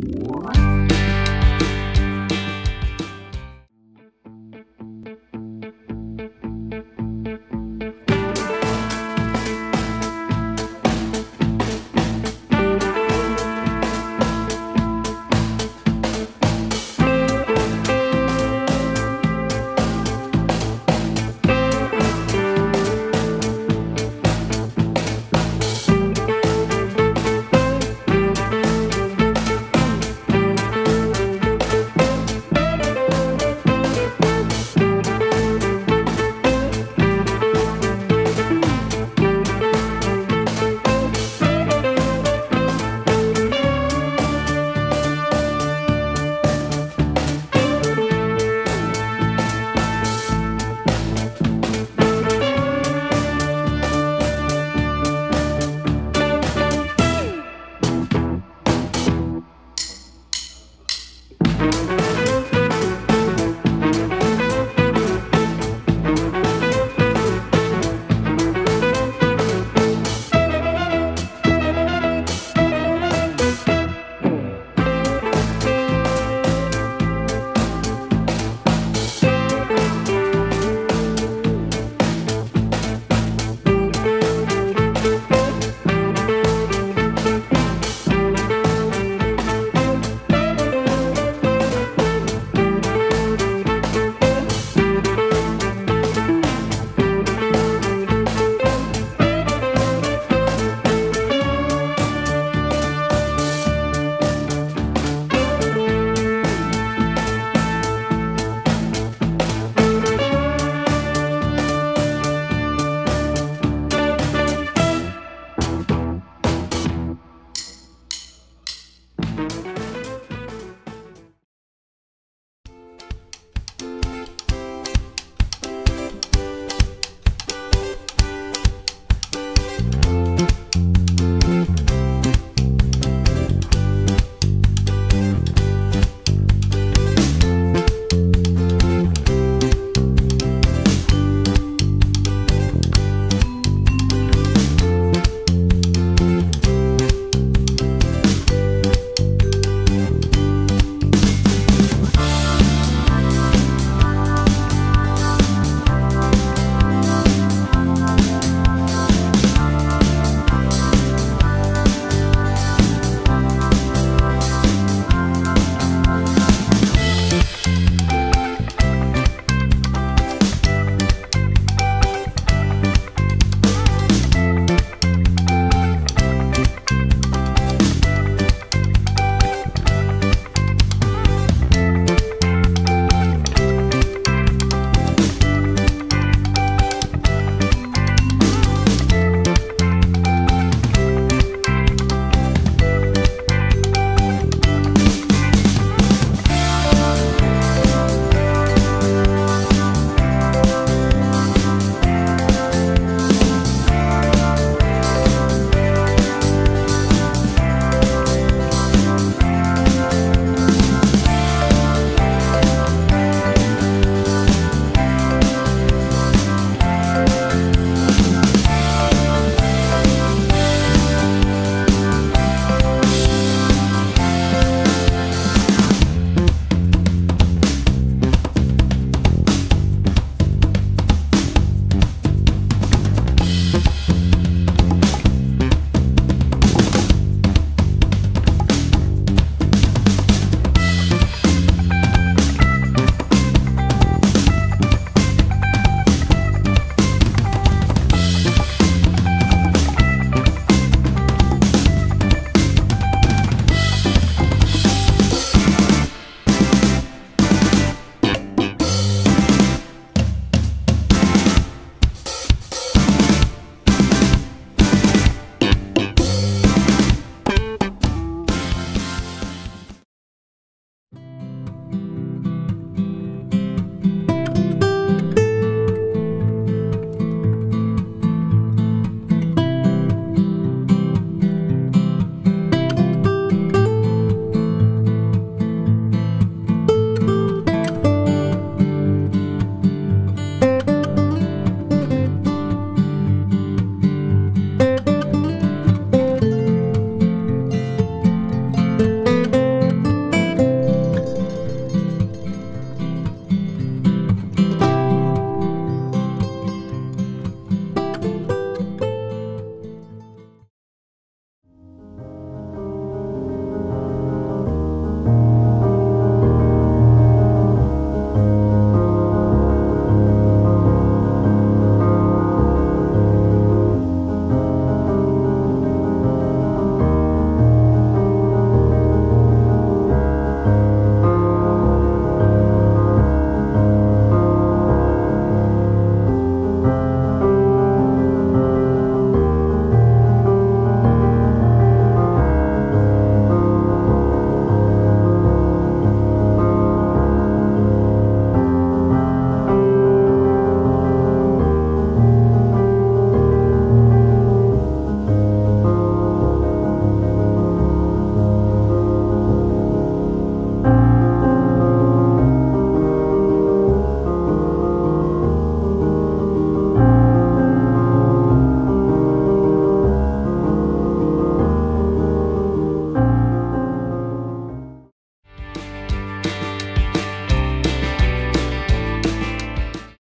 Wow. Música